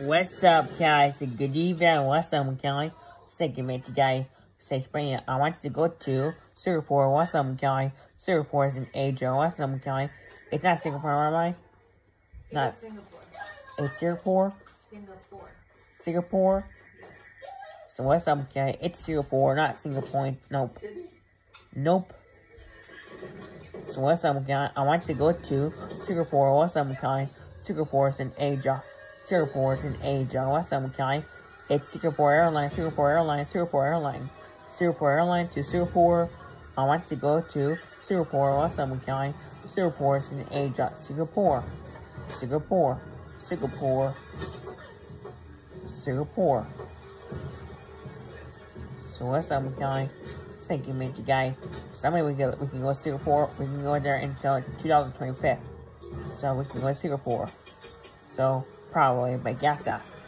What's up, guys? Good evening. What's up, guys? Second mate today. Say spring. I want to go to Singapore. What's up, guys? Singapore is in Asia. What's up, guys? It's not Singapore, am I? Not. It's Singapore. It's Singapore. Singapore. Singapore. So what's up, guys? It's Singapore, not Singapore. Nope. Nope. So what's up, guys? I want to go to Singapore. What's up, guys? Singapore is in Asia. Singapore in Asia. Up, guys? It's Singapore Airlines, Singapore Airlines, Singapore Airlines. Singapore Airlines to Singapore. I want to go to Singapore. Up, guys? Singapore is in Asia. Singapore. Singapore. Singapore. Singapore. So up, guys? Thank you, mate, guy. Somebody we can we can go to Singapore. We can go there until 2025. So we can go to Singapore. So probably but gas off.